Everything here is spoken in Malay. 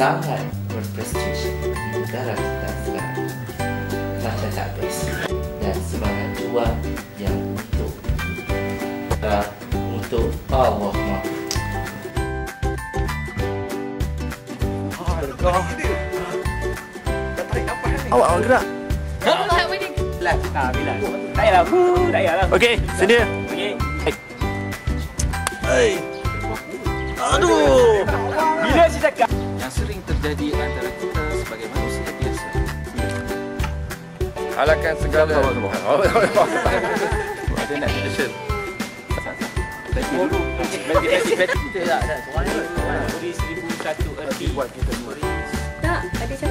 sangat berprestij di negara kita sekarang. Rasa tak habis. Dan semangat dua yang untuk uh, untuk Allah Maha. Awak awak gerak. Lah, ha, bila. Tak payahlah. Tak payahlah. Okey, sini. Okey. Hai. Aduh. Terjadi antara kita sebagai manusia biasa. Halakan segala. Ada nak action. Kita tak ada. Soalan ni. Beri seribu satu erti. Buat kita semua. Tak, ada cakap.